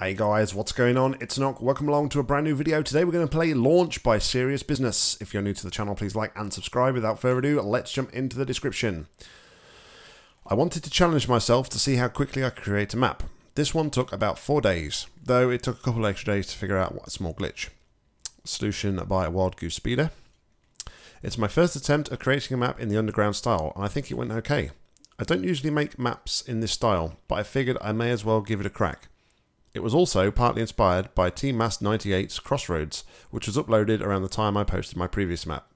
Hey guys, what's going on? It's Nock. Welcome along to a brand new video. Today we're going to play Launch by Serious Business. If you're new to the channel, please like and subscribe. Without further ado, let's jump into the description. I wanted to challenge myself to see how quickly I could create a map. This one took about four days, though it took a couple extra days to figure out what a small glitch. Solution by Wild Goose Speeder. It's my first attempt at creating a map in the underground style, and I think it went okay. I don't usually make maps in this style, but I figured I may as well give it a crack. It was also partly inspired by Tmast98's Crossroads, which was uploaded around the time I posted my previous map.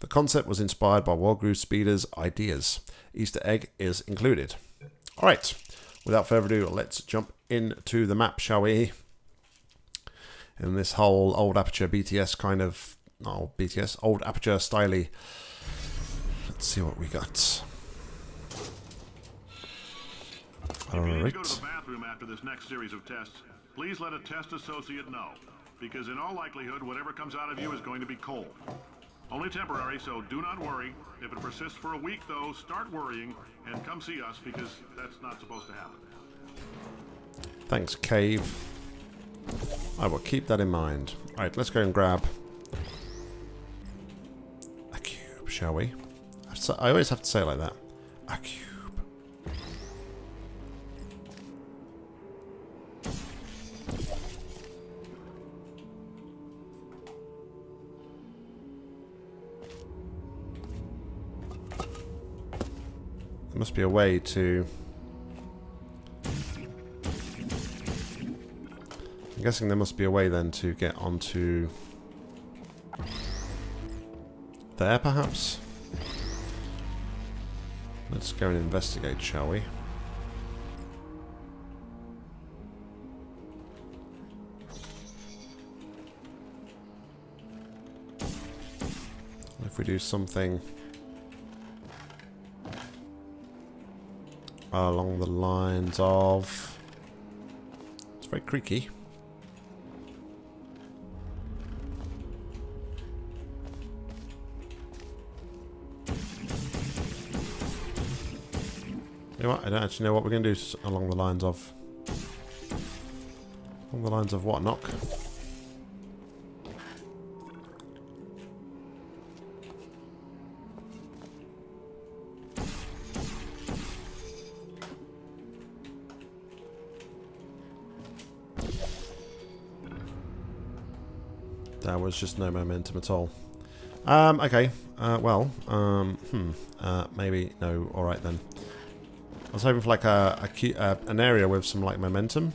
The concept was inspired by Goose Speeder's ideas. Easter egg is included. Alright, without further ado, let's jump into the map, shall we? In this whole old Aperture BTS kind of, oh, BTS, old Aperture styly. Let's see what we got. Alright after this next series of tests, please let a test associate know. Because in all likelihood, whatever comes out of you is going to be cold. Only temporary, so do not worry. If it persists for a week, though, start worrying and come see us because that's not supposed to happen. Thanks, Cave. I will keep that in mind. Alright, let's go and grab a cube, shall we? I always have to say it like that. A cube. There must be a way to... I'm guessing there must be a way then to get onto... There, perhaps? Let's go and investigate, shall we? If we do something... along the lines of... It's very creaky. You know what? I don't actually know what we're going to do along the lines of... Along the lines of what, Nock? Was just no momentum at all. Um, okay, uh, well, um, hmm, uh, maybe, no, alright then. I was hoping for like a, a uh, an area with some like momentum.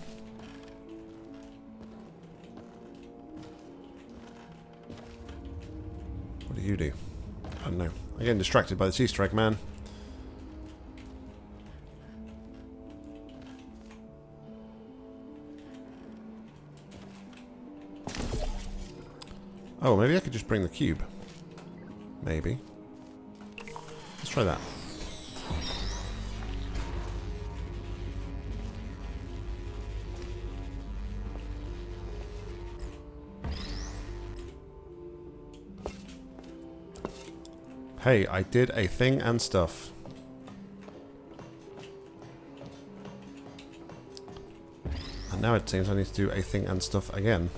What do you do? I don't know. I'm getting distracted by this Easter egg, man. Oh, maybe I could just bring the cube. Maybe. Let's try that. Hey, I did a thing and stuff. And now it seems I need to do a thing and stuff again.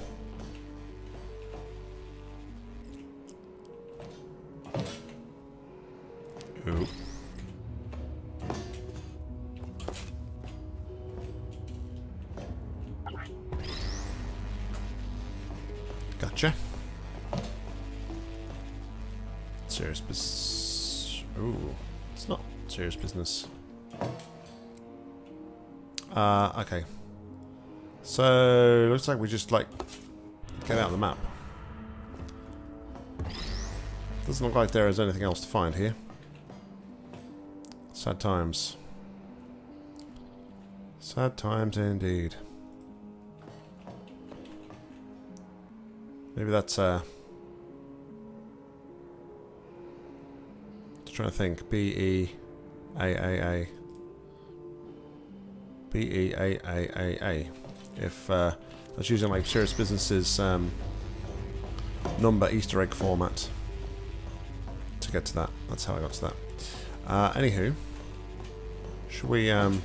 Serious business. Ooh, it's not serious business. Uh, okay. So, looks like we just, like, get out of the map. Doesn't look like there is anything else to find here. Sad times. Sad times indeed. Maybe that's uh just trying to think. B E A A A B E A A A A. If uh, I was using like serious businesses um, number Easter egg format to get to that. That's how I got to that. Uh, anywho, should we um,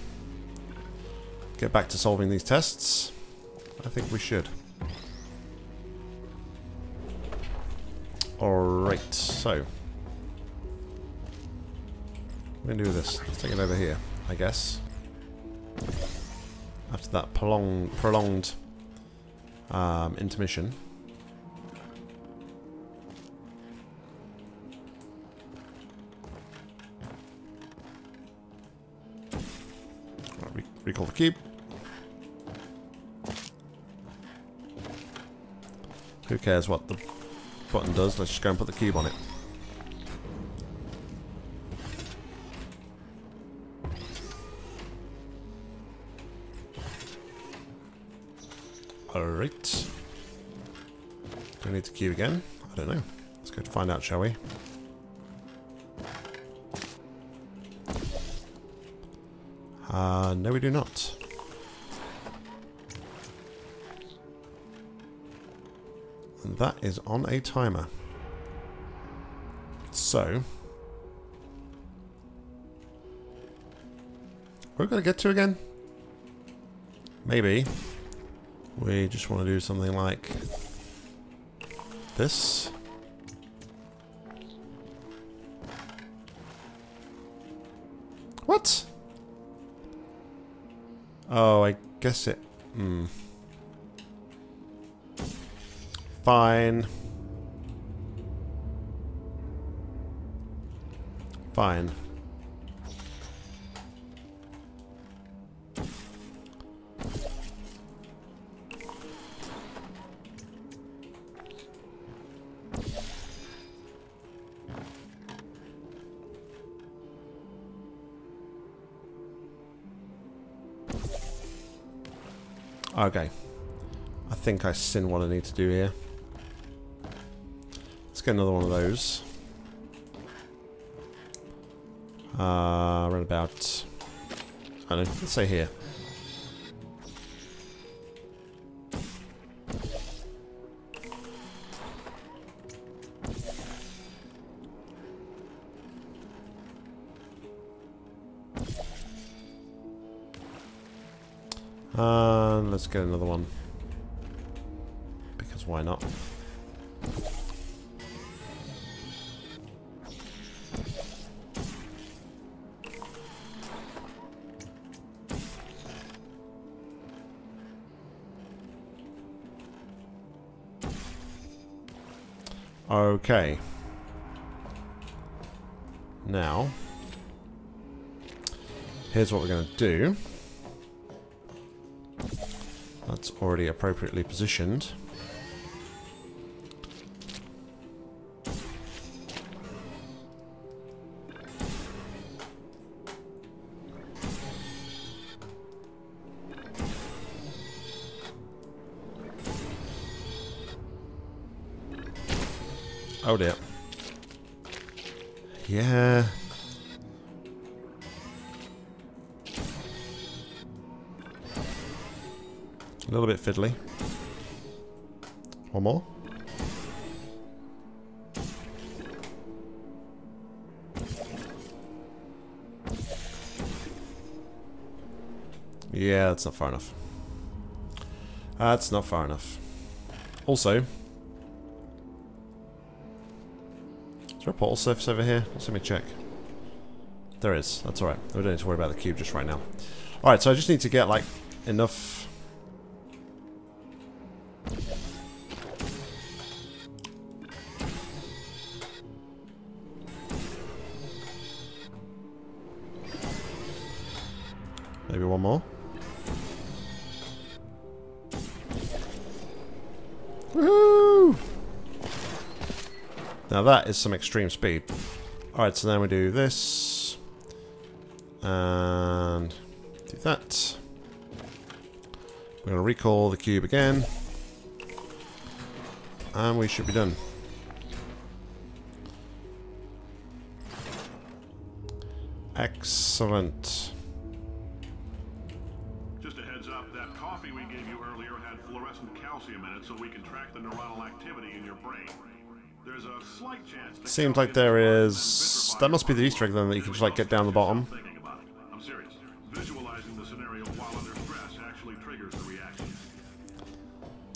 get back to solving these tests? I think we should. Alright, so. To do this. Let's take it over here, I guess. After that prolonged, prolonged um, intermission. Re recall the cube. Who cares what the button does? Let's just go and put the cube on it. Alright. Do we need to cube again? I don't know. Let's go to find out, shall we? Uh, no we do not. And that is on a timer. So... We're going to get to again? Maybe. We just want to do something like this. What? Oh, I guess it... Hmm. Fine. Fine. Okay. I think I sin what I need to do here. Let's get another one of those. Uh, around about... I don't know, let's say here. Let's get another one. Because why not? Okay. Now, here's what we're going to do. That's already appropriately positioned. Oh dear. Yeah. A little bit fiddly. One more. Yeah, that's not far enough. That's not far enough. Also, is there a portal surface over here? Let's let me check. There is. That's alright. We don't need to worry about the cube just right now. Alright, so I just need to get, like, enough... Maybe one more. Woohoo! Now that is some extreme speed. Alright, so then we do this. And do that. We're going to recall the cube again. And we should be done. Excellent. Seems like there is... That must be the Easter egg then that you can just like get down the bottom. thinking it. I'm serious. Visualizing the scenario while under stress actually triggers the reaction.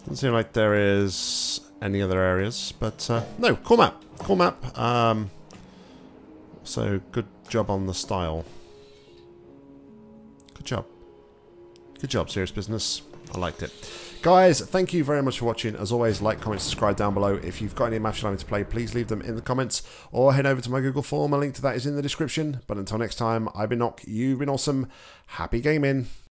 Doesn't seem like there is any other areas, but uh, no, cool map. Cool map. Um, so good job on the style. Good job. Good job, Serious Business. I liked it. Guys, thank you very much for watching. As always, like, comment, subscribe down below. If you've got any maps you'd like me to play, please leave them in the comments or head over to my Google form. A link to that is in the description. But until next time, I've been Nock, you've been awesome. Happy gaming.